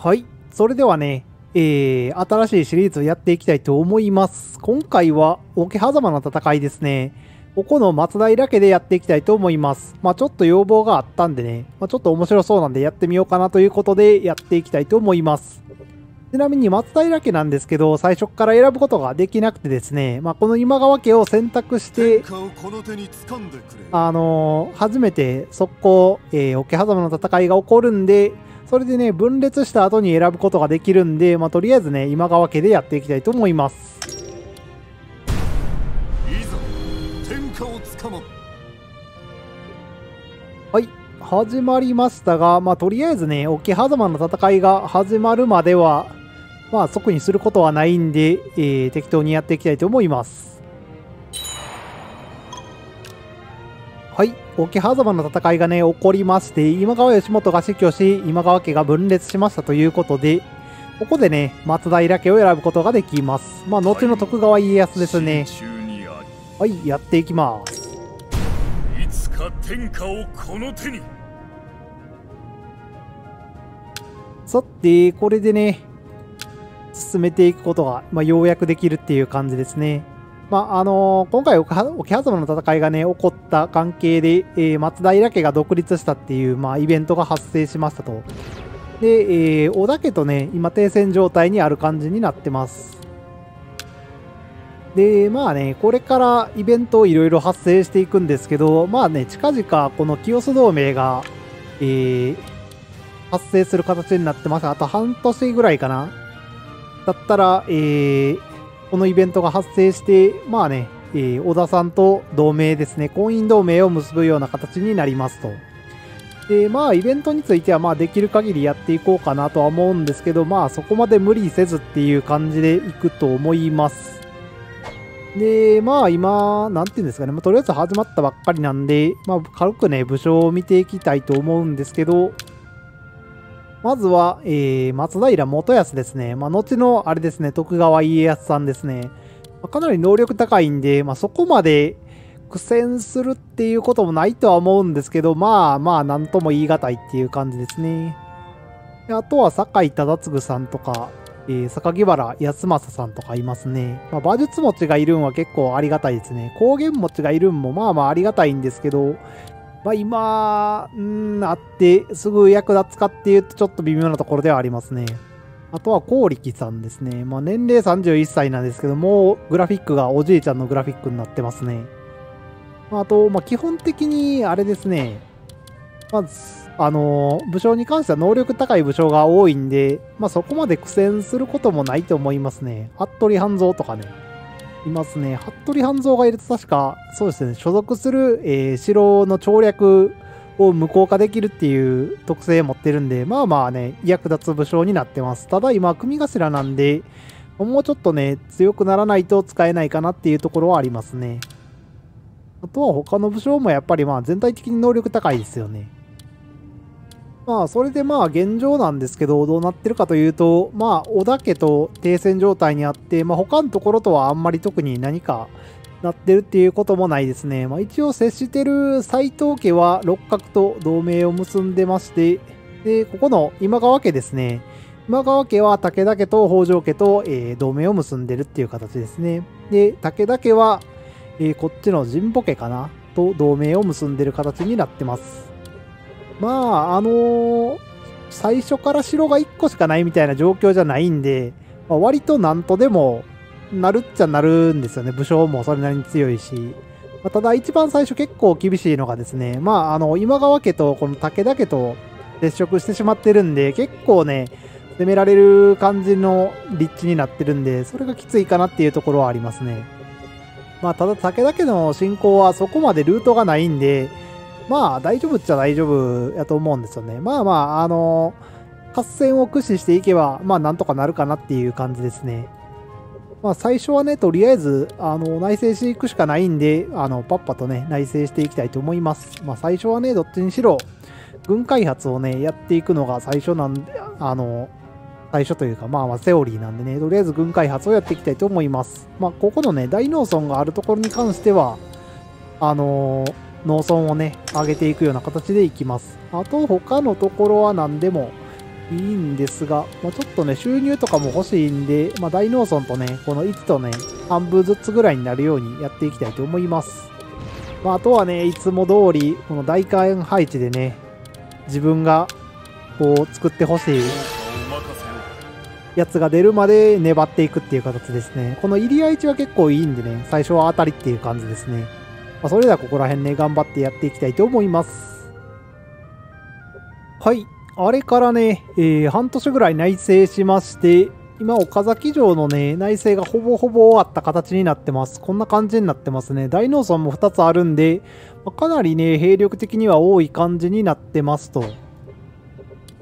はい。それではね、えー、新しいシリーズをやっていきたいと思います。今回は、桶狭間の戦いですね。ここの松平家でやっていきたいと思います。まあちょっと要望があったんでね、まあ、ちょっと面白そうなんでやってみようかなということでやっていきたいと思います。ちなみに松平家なんですけど、最初から選ぶことができなくてですね、まあ、この今川家を選択して、あのー、初めて速攻、えー、桶狭間の戦いが起こるんで、それでね、分裂した後に選ぶことができるんで、まあ、とりあえずね、今川家でやっていきたいと思います。はい、始まりましたが、まあ、とりあえずね、桶狭間の戦いが始まるまでは、まあ、即にすることはないんで、えー、適当にやっていきたいと思います。はい。桶狭間の戦いがね、起こりまして、今川義元が死去し、今川家が分裂しましたということで、ここでね、松平家を選ぶことができます。まあ、後の徳川家康ですね。はい、やっていきます。いつか天下をこの手にさて、これでね、進めていくことが、まあ、ようやくできるっていう感じですね。まあ、あのー、今回、桶狭間の戦いがね、起こった関係で、えー、松平家が独立したっていう、まあ、イベントが発生しましたと。で、えー、小田家とね、今停戦状態にある感じになってます。で、まあね、これからイベントをいろいろ発生していくんですけど、まあね、近々この清須同盟が、えー、発生する形になってます。あと半年ぐらいかな。だったら、えー、このイベントが発生して、まあね、えー、小田さんと同盟ですね、婚姻同盟を結ぶような形になりますと。で、まあ、イベントについては、まあ、できる限りやっていこうかなとは思うんですけど、まあ、そこまで無理せずっていう感じでいくと思います。で、まあ、今、なんていうんですかね、まあ、とりあえず始まったばっかりなんで、まあ、軽くね、武将を見ていきたいと思うんですけど、まずは、えー、松平元康ですね。まあ、後の、あれですね、徳川家康さんですね。まあ、かなり能力高いんで、まあ、そこまで苦戦するっていうこともないとは思うんですけど、まあまあ、なんとも言い難いっていう感じですね。あとは、酒井忠次さんとか、えー、榊原康政さんとかいますね。まあ、馬術持ちがいるんは結構ありがたいですね。高原持ちがいるんもまあまあありがたいんですけど、まあ、今、ん、あって、すぐ役立つかっていうとちょっと微妙なところではありますね。あとは、コ力さんですね。まあ、年齢31歳なんですけども、グラフィックがおじいちゃんのグラフィックになってますね。あと、まあ、基本的に、あれですね。まず、あの武将に関しては能力高い武将が多いんで、まあ、そこまで苦戦することもないと思いますね。服部半蔵とかね。いますね。服部半蔵がいると確か、そうですね、所属する、えー、城の調略を無効化できるっていう特性持ってるんで、まあまあね、役立つ武将になってます。ただ今、組頭なんで、もうちょっとね、強くならないと使えないかなっていうところはありますね。あとは他の武将もやっぱりまあ全体的に能力高いですよね。まあ、それでまあ現状なんですけど、どうなってるかというと、まあ、小田家と停戦状態にあって、まあ、他のところとはあんまり特に何かなってるっていうこともないですね。まあ、一応接してる斎藤家は六角と同盟を結んでまして、で、ここの今川家ですね。今川家は武田家と北条家と、えー、同盟を結んでるっていう形ですね。で、武田家は、えー、こっちの神保家かなと同盟を結んでる形になってます。まあ、あのー、最初から城が1個しかないみたいな状況じゃないんで、まあ、割となんとでもなるっちゃなるんですよね。武将もそれなりに強いし。まあ、ただ一番最初結構厳しいのがですね、まあ、あの、今川家とこの武田家と接触してしまってるんで、結構ね、攻められる感じの立地になってるんで、それがきついかなっていうところはありますね。まあ、ただ武田家の進行はそこまでルートがないんで、まあ大丈夫っちゃ大丈夫やと思うんですよね。まあまあ、あの、合戦を駆使していけば、まあなんとかなるかなっていう感じですね。まあ最初はね、とりあえず、あの、内政していくしかないんで、あの、パッパとね、内政していきたいと思います。まあ最初はね、どっちにしろ、軍開発をね、やっていくのが最初なんで、あの、最初というか、まあまあセオリーなんでね、とりあえず軍開発をやっていきたいと思います。まあここのね、大農村があるところに関しては、あのー農村をね、上げていくような形でいきます。あと、他のところは何でもいいんですが、まあ、ちょっとね、収入とかも欲しいんで、まあ、大農村とね、この1とね、半分ずつぐらいになるようにやっていきたいと思います。まあ、あとはね、いつも通り、この大火炎配置でね、自分が、こう、作ってほしいやつが出るまで粘っていくっていう形ですね。この入り合い値は結構いいんでね、最初は当たりっていう感じですね。まあ、それではここら辺ね、頑張ってやっていきたいと思います。はい。あれからね、えー、半年ぐらい内政しまして、今、岡崎城のね、内政がほぼほぼ終わった形になってます。こんな感じになってますね。大農村も2つあるんで、まあ、かなりね、兵力的には多い感じになってますと。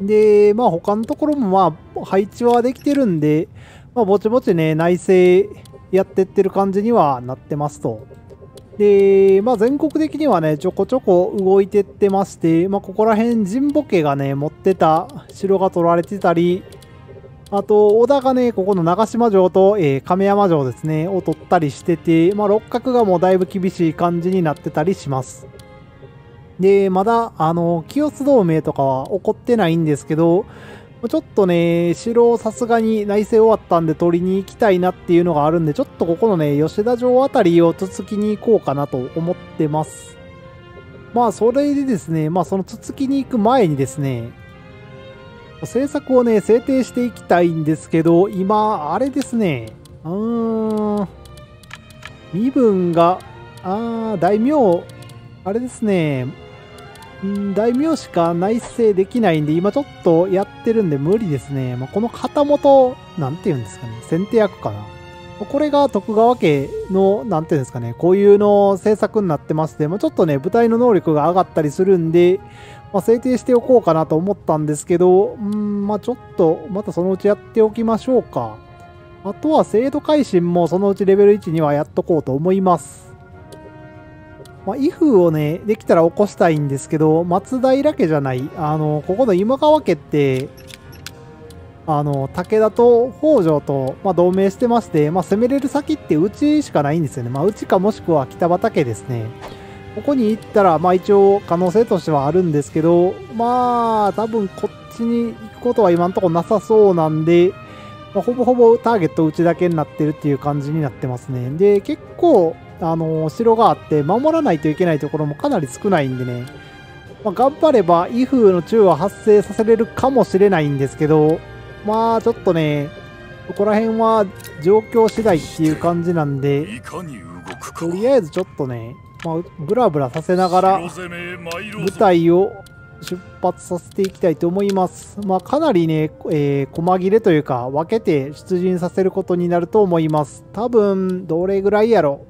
で、まあ他のところもまあ配置はできてるんで、まあぼちぼちね、内政やってってる感じにはなってますと。で、まあ全国的にはね、ちょこちょこ動いてってまして、まあここら辺神保家がね、持ってた城が取られてたり、あと、織田がね、ここの長島城と、えー、亀山城ですね、を取ったりしてて、まあ六角がもうだいぶ厳しい感じになってたりします。で、まだ、あの、清津同盟とかは起こってないんですけど、ちょっとね、城をさすがに内政終わったんで取りに行きたいなっていうのがあるんで、ちょっとここのね、吉田城あたりをつつきに行こうかなと思ってます。まあ、それでですね、まあ、そのつつきに行く前にですね、政策をね、制定していきたいんですけど、今、あれですね、うーん、身分が、あー、大名、あれですね、大名しか内政できないんで、今ちょっとやってるんで無理ですね。まあ、この旗本、なんて言うんですかね、先手役かな。これが徳川家の、なんていうんですかね、こういうの政策になってまして、まあ、ちょっとね、部隊の能力が上がったりするんで、まあ、制定しておこうかなと思ったんですけど、うん、まあちょっと、またそのうちやっておきましょうか。あとは制度改新もそのうちレベル1にはやっとこうと思います。まあ、威風をね、できたら起こしたいんですけど、松平家じゃない、あの、ここの今川家って、あの、武田と北条と、まあ、同盟してまして、まあ、攻めれる先ってうちしかないんですよね。まあ、うちかもしくは北畠ですね。ここに行ったら、まあ一応可能性としてはあるんですけど、まあ多分こっちに行くことは今んとこなさそうなんで、まあ、ほぼほぼターゲットうちだけになってるっていう感じになってますね。で、結構、あの城があって守らないといけないところもかなり少ないんでね、まあ、頑張れば威風の中は発生させれるかもしれないんですけど、まあちょっとね、ここら辺は状況次第っていう感じなんで、とりあえずちょっとね、まあ、ブラブラさせながら舞台を出発させていきたいと思います。まあ、かなりね、えー、細切れというか分けて出陣させることになると思います。多分、どれぐらいやろ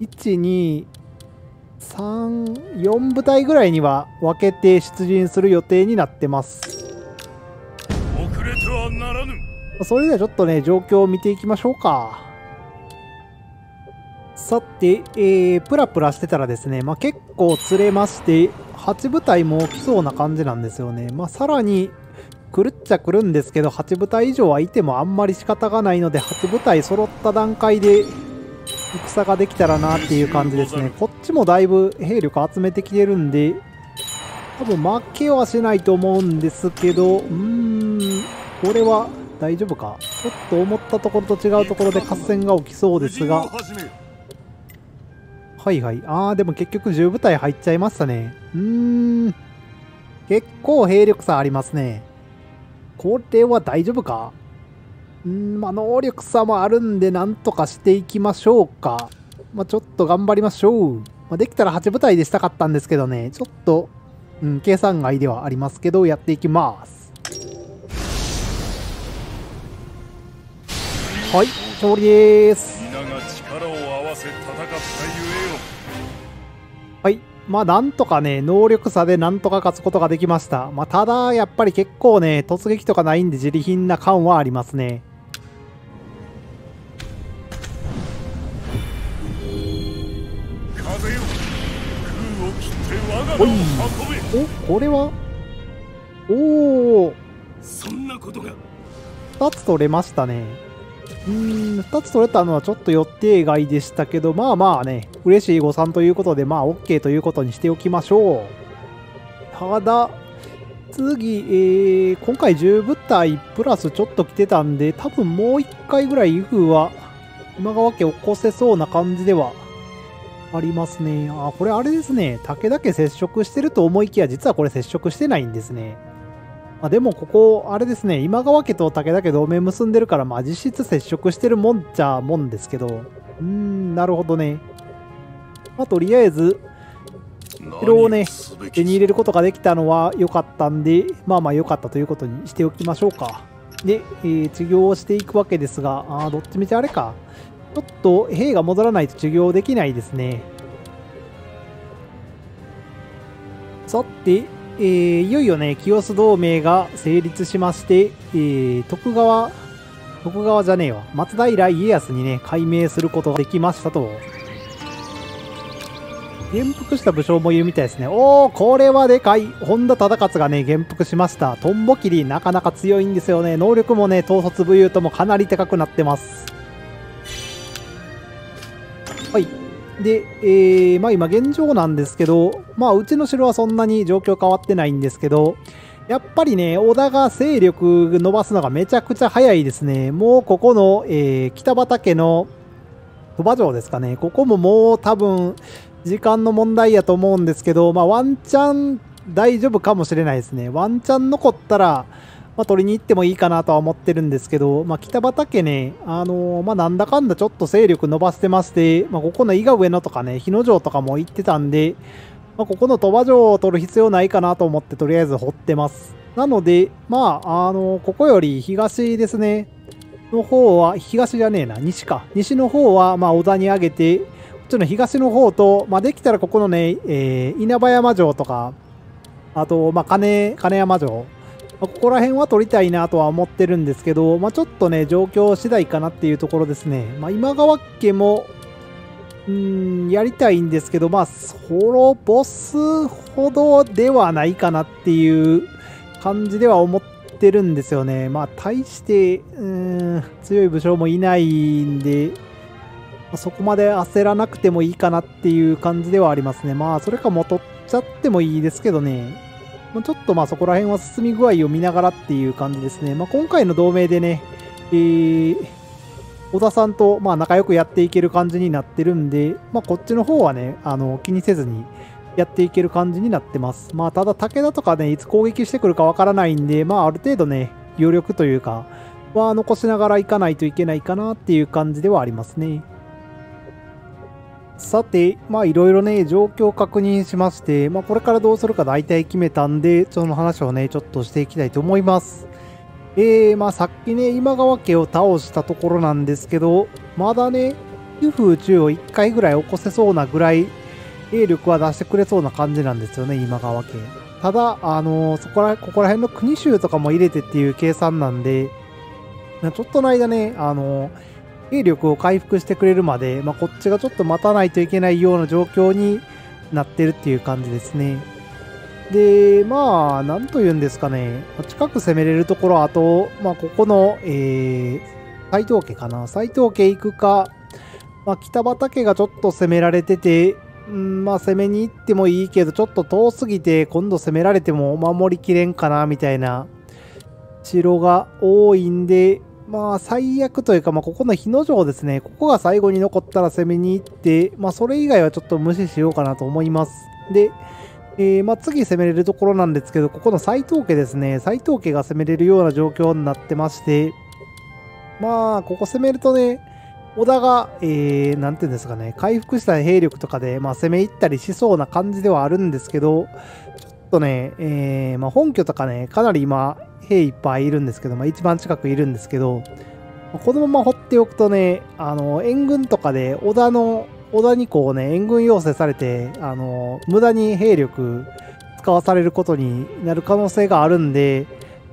?1、2、3、4部隊ぐらいには分けて出陣する予定になってます。遅れてはならぬそれではちょっとね、状況を見ていきましょうか。さて、えー、プラプラしてたらですね、まあ、結構釣れまして、8部隊も来そうな感じなんですよね。まあ、さらに、来るっちゃ来るんですけど、8部隊以上はいてもあんまり仕方がないので、8部隊揃った段階で、戦ができたらなっていう感じですね。こっちもだいぶ兵力集めてきてるんで、多分負けはしないと思うんですけど、うーん、これは大丈夫か？ちょっと思ったところと違うところで合戦が起きそうですが、はいはい。あー、でも結局10部隊入っちゃいましたね。うーん。結構兵力差ありますね。これは大丈夫か？うん、まあ、能力差もあるんで、なんとかしていきましょうか。まあ、ちょっと頑張りましょう。まあ、できたら8部隊でしたかったんですけどね、ちょっと、うん、計算外ではありますけど、やっていきます。はい、勝利です。はい。まあ、なんとかね、能力差でなんとか勝つことができました。まあ、ただ、やっぱり結構ね、突撃とかないんで自利品な感はありますね。おい。おこれは？おおそんなことが。2つ取れましたね。うん、2つ取れたのはちょっと予定外でしたけど、まあまあね、嬉しい誤算ということで、まあ OK ということにしておきましょう。ただ、次、えー、今回10部隊プラスちょっと来てたんで、多分もう1回ぐらい UFO は今川家起こせそうな感じではありますね。あ、これあれですね。武田家接触してると思いきや、実はこれ接触してないんですね。まあ、でもここ、あれですね。今川家と武田家同盟結んでるから、まあ実質接触してるもんちゃもんですけど。うん、なるほどね。まあとりあえず、城をね、手に入れることができたのは良かったんで、まあまあ良かったということにしておきましょうか。で、えー、治療をしていくわけですが、あどっちみちあれか。ちょっと兵が戻らないと治療できないですね。さて、えー、いよいよね、清須同盟が成立しまして、えー、徳川、徳川じゃねえわ、松平家康にね、改名することができましたと。元服した武将もいるみたいですね。おー、これはでかい。本田忠勝がね、元服しました。トンボ切り、なかなか強いんですよね。能力もね、統率武勇ともかなり高くなってます。はい。で、えー、まあ今現状なんですけど、まあうちの城はそんなに状況変わってないんですけど、やっぱりね、織田が勢力伸ばすのがめちゃくちゃ早いですね。もうここの、えー、北畠の鳥羽城ですかね。ここももう多分、時間の問題やと思うんですけど、まあワンチャン大丈夫かもしれないですね。ワンチャン残ったら、まあ、取りに行ってもいいかなとは思ってるんですけど、まあ、北畠ね、あのー、まあ、なんだかんだちょっと勢力伸ばしてまして、まあ、ここの伊賀上野とかね、日野城とかも行ってたんで、まあ、ここの鳥羽城を取る必要ないかなと思ってとりあえず掘ってます。なので、まあ、あのー、ここより東ですね、の方は、東じゃねえな、西か。西の方は、まあ、小田に上げて、こっちの東の方と、まあ、できたらここのね、えー、稲葉山城とか、あと、まあ、金、金山城ここら辺は取りたいなとは思ってるんですけど、まあ、ちょっとね、状況次第かなっていうところですね。まあ、今川家も、うん、やりたいんですけど、まあ、ソロボスほどではないかなっていう感じでは思ってるんですよね。まあ、対して、うん、強い武将もいないんで、まそこまで焦らなくてもいいかなっていう感じではありますね。まあ、それかも取っちゃってもいいですけどね。ま、ちょっとまあそこら辺は進み具合を見ながらっていう感じですね。まあ、今回の同盟でね、えー、小田さんとまあ仲良くやっていける感じになってるんで、まあ、こっちの方はね、あの気にせずにやっていける感じになってます。まあ、ただ武田とかね、いつ攻撃してくるかわからないんで、まあ、ある程度ね、余力というか、は残しながら行かないといけないかなっていう感じではありますね。さて、まあいろいろね、状況を確認しまして、まあこれからどうするか大体決めたんで、その話をね、ちょっとしていきたいと思います。えー、まあさっきね、今川家を倒したところなんですけど、まだね、湯風中を1回ぐらい起こせそうなぐらい、兵力は出してくれそうな感じなんですよね、今川家。ただ、あのー、そこら、ここら辺の国衆とかも入れてっていう計算なんで、ちょっとの間ね、あのー兵力を回復してくれるまで、まあ、こっちがちょっと待たないといけないような状況になってるっていう感じですね。で、まあ、なんと言うんですかね。近く攻めれるところ、あと、まあ、ここの、えー、斎藤家かな。斎藤家行くか、まあ、北畠がちょっと攻められてて、うん、まあ、攻めに行ってもいいけど、ちょっと遠すぎて、今度攻められても守りきれんかな、みたいな城が多いんで、まあ、最悪というか、まあ、ここの日野城ですね。ここが最後に残ったら攻めに行って、まあ、それ以外はちょっと無視しようかなと思います。で、えー、まあ、次攻めれるところなんですけど、ここの斎藤家ですね。斎藤家が攻めれるような状況になってまして、まあ、ここ攻めるとね、織田が、えー、なんていうんですかね、回復した兵力とかで、まあ、攻め入ったりしそうな感じではあるんですけど、とね、えー、まあ、本拠とかね、かなり今、兵いっぱいいるんですけど、まあ、一番近くいるんですけど、このまま放っておくとね、あの、援軍とかで織田の、織田にこうね、援軍要請されて、あの、無駄に兵力使わされることになる可能性があるんで、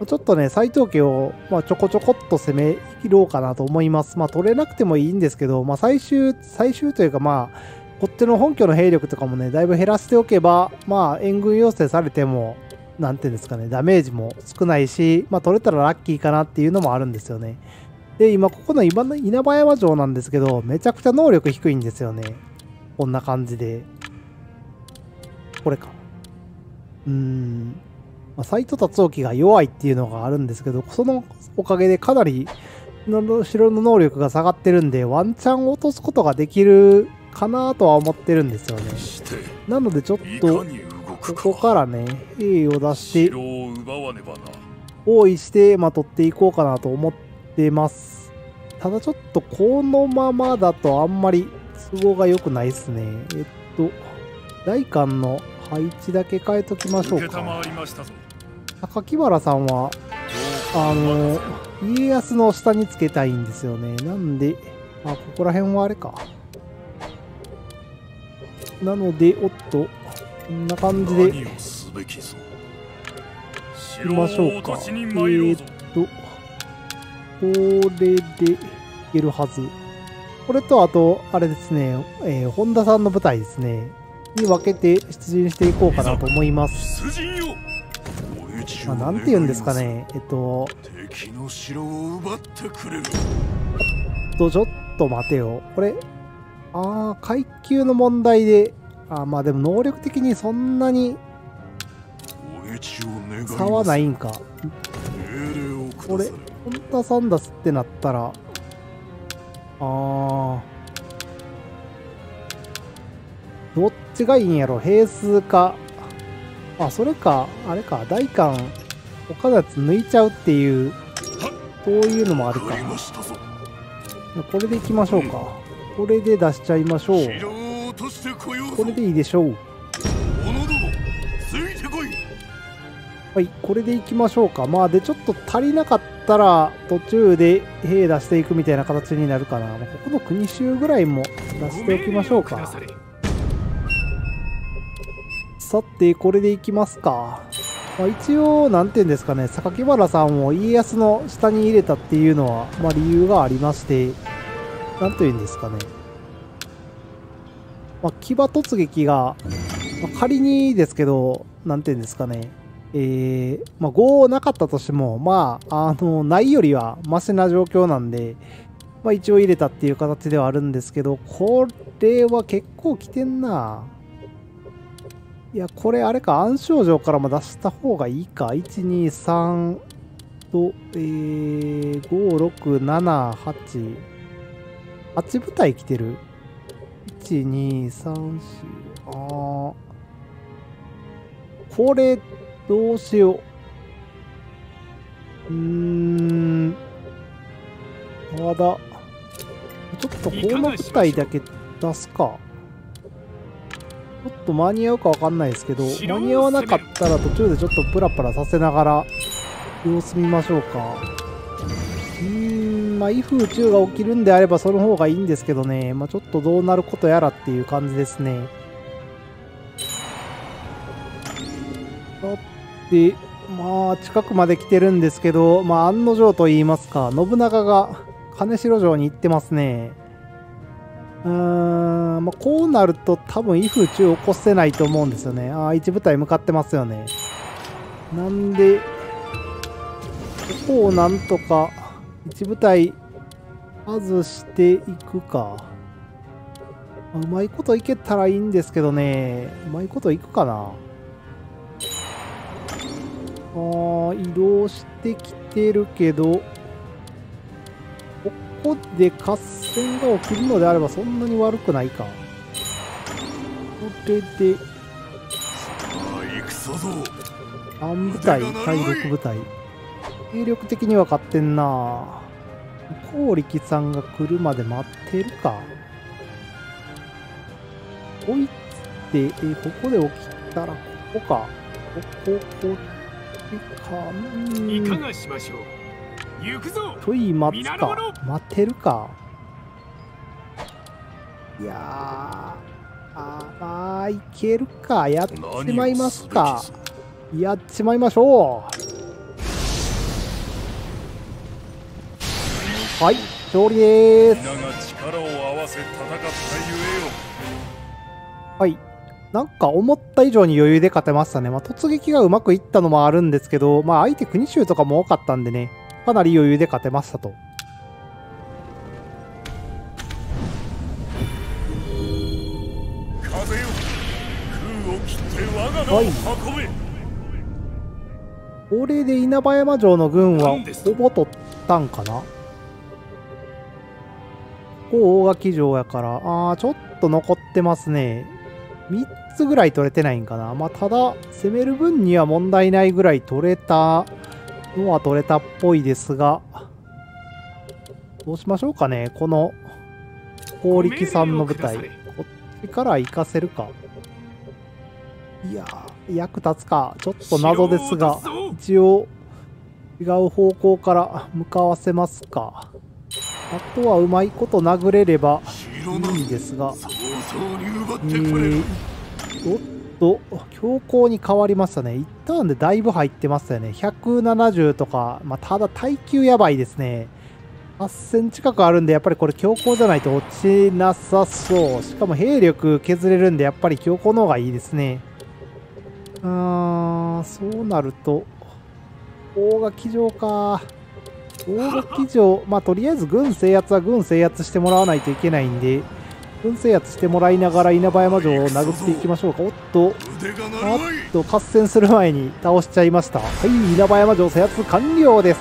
ちょっとね、斎藤家を、まあ、ちょこちょこっと攻め切ろうかなと思います。まあ、取れなくてもいいんですけど、まあ、最終、最終というか、まあ、こっちの本拠の兵力とかもね、だいぶ減らしておけば、まあ、援軍要請されても、なんていうんですかね、ダメージも少ないし、まあ、取れたらラッキーかなっていうのもあるんですよね。で、今、ここの稲葉山城なんですけど、めちゃくちゃ能力低いんですよね。こんな感じで。これか。うーん。まあ、斎藤達興が弱いっていうのがあるんですけど、そのおかげでかなりの城の能力が下がってるんで、ワンチャン落とすことができるかなとは思ってるんですよね。なのでちょっと、ここからね、A を出して、包囲して、まあ、取っていこうかなと思ってます。ただちょっとこのままだとあんまり都合が良くないですね。えっと、大官の配置だけ変えときましょうか。榊原さんは、あの、家康の下につけたいんですよね。なんで、あ、ここら辺はあれか。なので、おっと、こんな感じで、行きましょうか。えー、っと、これでいけるはず。これと、あと、あれですね、えー、本田さんの舞台ですね。に分けて出陣していこうかなと思います。まあ、なんて言うんですかね、えっと、敵の城を奪ってくれる。と、ちょっと待てよ。これ、ああ、階級の問題で、あまあでも能力的にそんなに差はないんか。これ、本田さん出すってなったら、ああ、どっちがいいんやろ？平数か。あ、それか、あれか、大官、他のやつ抜いちゃうっていう、そういうのもあるか。これでいきましょうか。これで出しちゃいましょう。これでいいでしょう。はい、これでいきましょうか。まあ、で、ちょっと足りなかったら、途中で兵出していくみたいな形になるかな。ここの国衆ぐらいも出しておきましょうか。さて、これでいきますか。まあ、一応、なんて言うんですかね、榊原さんを家康の下に入れたっていうのは、まあ、理由がありまして、なんと言うんですかね。まあ、騎馬突撃が、まあ、仮にですけど、なんて言うんですかね。えー、まあ、5なかったとしても、まあ、あの、ないよりはマシな状況なんで、まあ、一応入れたっていう形ではあるんですけど、これは結構来てんな。いや、これあれか、暗証城からも出した方がいいか。1、2、3と、えー、5、6、7、8。8部隊来てる。1、2、3、4。あー。これ、どうしよう。うーん。まだ。ちょっとこの部隊だけ出すか。ちょっと間に合うかわかんないですけど、間に合わなかったら途中でちょっとプラプラさせながら様子見ましょうか。まあ、威風中が起きるんであればその方がいいんですけどね、まあ、ちょっとどうなることやらっていう感じですね。だって、まあ、近くまで来てるんですけど、まあ、案の定と言いますか、信長が金城城に行ってますね。うーん、まあ、こうなると多分、威風中起こせないと思うんですよね。ああ、一部隊向かってますよね。なんで、ここをなんとか、一部隊外していくか。うまいこといけたらいいんですけどね。うまいこといくかな。ああ、移動してきてるけど、こで合戦が起きるのであればそんなに悪くないか。これで、3部隊、体力部隊。兵力的には勝ってんな。高力さんが来るまで待ってるか。こいつって、えここで起きたらここか。ここ、こっちか。いかがしましょう。行くぞ。ちょい待つか。待ってるか。いやあまあいけるか。やっちまいますか。やっちまいましょうはい勝利です。はい。なんか思った以上に余裕で勝てましたね。まあ、突撃がうまくいったのもあるんですけど、まあ、相手国衆とかも多かったんでね、かなり余裕で勝てましたと。はい。これで稲葉山城の軍はほぼ取ったんかな？ここ大垣城やから、あー、ちょっと残ってますね。3つぐらい取れてないんかな。まあ、ただ、攻める分には問題ないぐらい取れたのは取れたっぽいですが、どうしましょうかね。この、高力さんの部隊。こっちから行かせるか。いやー、役立つか。ちょっと謎ですが、一応、違う方向から向かわせますか。あとはうまいこと殴れればいいんですが、えー、おっと、強行に変わりましたね。一旦でだいぶ入ってましたよね。170とか、まあ、ただ耐久やばいですね。8000近くあるんで、やっぱりこれ強行じゃないと落ちなさそう。しかも兵力削れるんで、やっぱり強行の方がいいですね。うーん、そうなると、大垣城か。大垣城、まあとりあえず軍制圧は軍制圧してもらわないといけないんで、軍制圧してもらいながら稲葉山城を殴っていきましょうか。おっと、おっと、合戦する前に倒しちゃいました。はい、稲葉山城制圧完了です。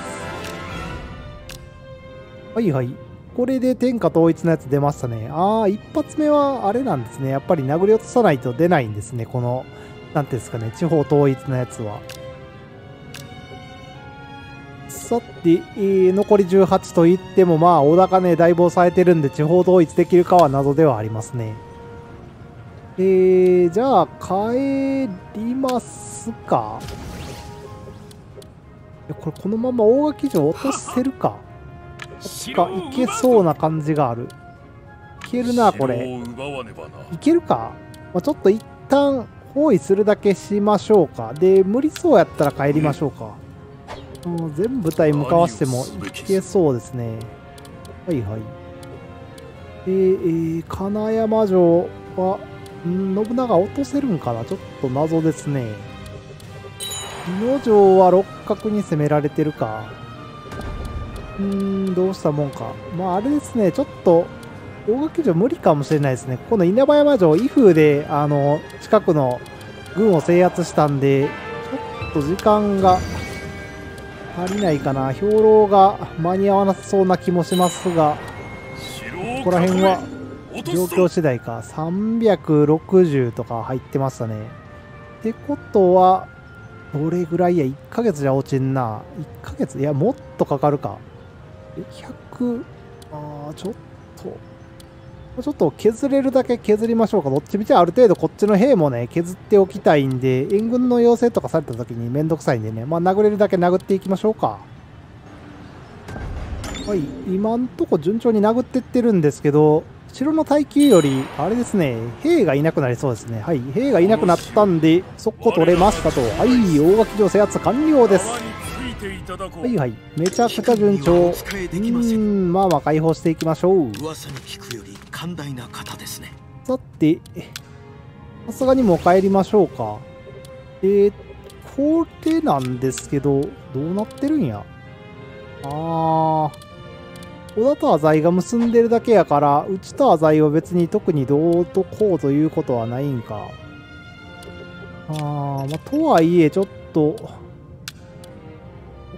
はいはい。これで天下統一のやつ出ましたね。ああ、一発目はあれなんですね。やっぱり殴り落とさないと出ないんですね。この、なんていうんですかね、地方統一のやつは。さて、えー、残り18といっても、まあ、小高ね、だいぶ抑えてるんで、地方統一できるかは謎ではありますね。えー、じゃあ、帰りますか。これ、このまま大垣城落とせるか。か、いけそうな感じがある。いけるな、これ。いけるか、まあ、ちょっと一旦包囲するだけしましょうか。で、無理そうやったら帰りましょうか。もう全部隊向かわせてもいけそうですね。はいはい。で、えー、金山城は、信長落とせるんかな？ちょっと謎ですね。美濃城は六角に攻められてるか。うーん、どうしたもんか。まあ、あれですね、ちょっと、大垣城無理かもしれないですね。この稲葉山城、威風で、あの、近くの軍を制圧したんで、ちょっと時間が足りないかな。兵糧が間に合わなさそうな気もしますが、ここら辺は状況次第か。360とか入ってましたね。ってことは、どれぐらいや ?1 ヶ月じゃ落ちんな。1ヶ月？いや、もっとかかるか。100、あー、ちょっ。ちょっと削れるだけ削りましょうか。どっちみちある程度こっちの兵もね、削っておきたいんで、援軍の要請とかされた時にめんどくさいんでね、まあ殴れるだけ殴っていきましょうか。はい、今んとこ順調に殴ってってるんですけど、城の耐久より、あれですね、兵がいなくなりそうですね。はい、兵がいなくなったんで、速攻取れましたと。はい、大垣城制圧完了です。はいはい、めちゃくちゃ順調。うん、まあまあ解放していきましょう。噂に聞くより寛大な方ですね。さて、さすがにもう帰りましょうか。えー、これなんですけど、どうなってるんや？あー。小田と浅井が結んでるだけやから、うちと浅井は別に特にどうとこうということはないんか。あー、まあ、とはいえ、ちょっと、こ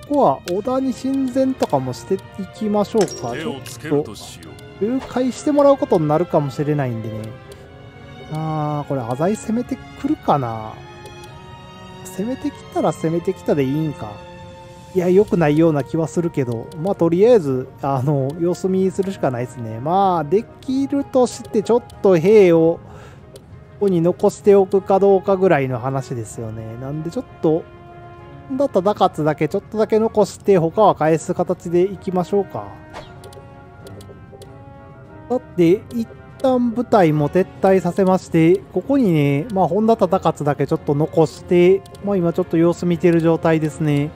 こは小田に親善とかもしていきましょうか。ちょっと、誘拐してもらうことになるかもしれないんでね。あー、これ浅井攻めてくるかな攻めてきたら攻めてきたでいいんか。いや、良くないような気はするけど、まあ、とりあえず、あの、様子見するしかないですね。まあ、できるとして、ちょっと兵を、ここに残しておくかどうかぐらいの話ですよね。なんで、ちょっと、だったら勝つだけ、ちょっとだけ残して、他は返す形でいきましょうか。だって、一旦部隊も撤退させまして、ここにね、まあ、本田忠勝だけちょっと残して、まあ、今ちょっと様子見てる状態ですね。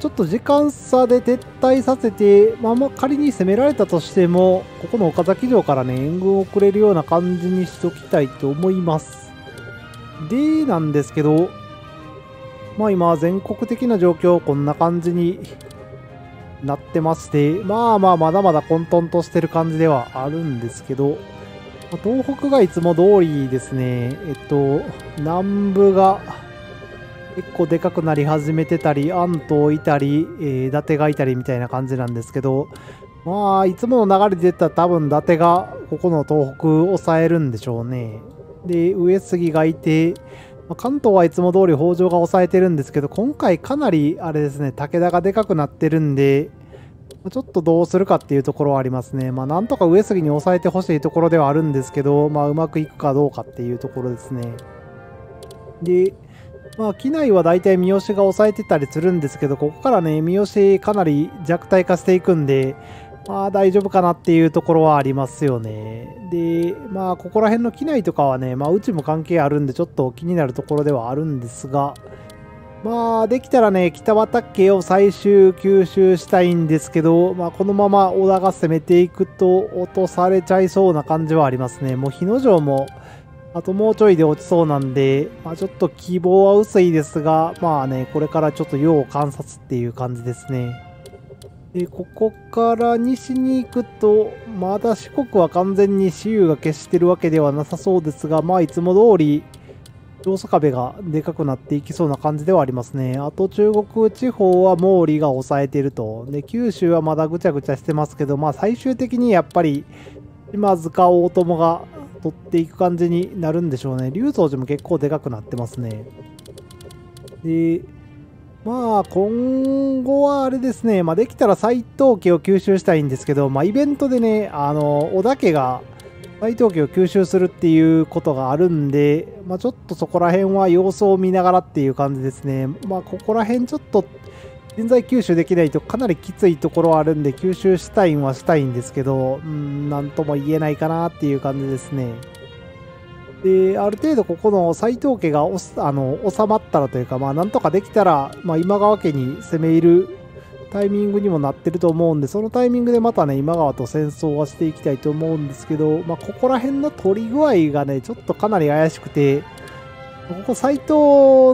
ちょっと時間差で撤退させて、まあ、まあ仮に攻められたとしても、ここの岡崎城からね、援軍をくれるような感じにしときたいと思います。で、なんですけど、まあ今、全国的な状況、こんな感じになってまして、まあまあ、まだまだ混沌としてる感じではあるんですけど、東北がいつも通りですね、えっと、南部が、結構でかくなり始めてたり、アントいたり、えー、伊達がいたりみたいな感じなんですけど、まあ、いつもの流れで言ったら多分伊達がここの東北を抑えるんでしょうね。で、上杉がいて、ま、関東はいつも通り北条が抑えてるんですけど、今回かなりあれですね、武田がでかくなってるんで、ちょっとどうするかっていうところはありますね。まあ、なんとか上杉に抑えてほしいところではあるんですけど、まあ、うまくいくかどうかっていうところですね。で、まあ、機内は大体三好が抑えてたりするんですけど、ここからね、三好かなり弱体化していくんで、まあ大丈夫かなっていうところはありますよね。で、まあここら辺の機内とかはね、まあうちも関係あるんでちょっと気になるところではあるんですが、まあできたらね、北畠を最終吸収したいんですけど、まあこのまま織田が攻めていくと落とされちゃいそうな感じはありますね。もう日野城もあともうちょいで落ちそうなんで、まあ、ちょっと希望は薄いですが、まあね、これからちょっと要観察っていう感じですね。で、ここから西に行くと、まだ四国は完全に雌雄が消してるわけではなさそうですが、まあいつも通り、上祖壁がでかくなっていきそうな感じではありますね。あと中国地方は毛利が抑えてると。で、九州はまだぐちゃぐちゃしてますけど、まあ最終的にやっぱり、今塚大友が取っていく感じになるんでしょうね。竜宗寺も結構でかくなってますね。で、まあ、今後はあれですね、まあ、できたら斎藤家を吸収したいんですけど、まあ、イベントでね、あの、小田家が斎藤家を吸収するっていうことがあるんで、まあ、ちょっとそこら辺は様子を見ながらっていう感じですね。まあ、ここら辺ちょっと、現在吸収できないとかなりきついところはあるんで、吸収したいんはしたいんですけど、うん、なんとも言えないかなっていう感じですね。で、ある程度ここの斎藤家がおあの収まったらというか、まあなんとかできたら、まあ今川家に攻め入るタイミングにもなってると思うんで、そのタイミングでまたね、今川と戦争はしていきたいと思うんですけど、まあここら辺の取り具合がね、ちょっとかなり怪しくて、ここ斎藤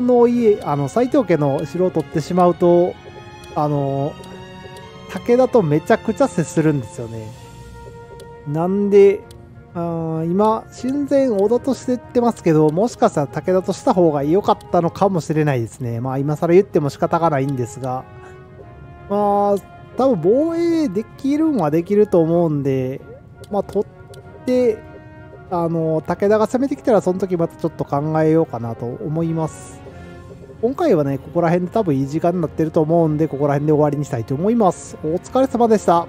の家、あの斎藤家の城を取ってしまうと、あの、武田とめちゃくちゃ接するんですよね。なんで、あ今、親善織田として言ってますけど、もしかしたら武田とした方が良かったのかもしれないですね。まあ今更言っても仕方がないんですが、まあ、多分防衛できるんはできると思うんで、まあ取って、あの、武田が攻めてきたらその時またちょっと考えようかなと思います。今回はね、ここら辺で多分いい時間になってると思うんで、ここら辺で終わりにしたいと思います。お疲れ様でした。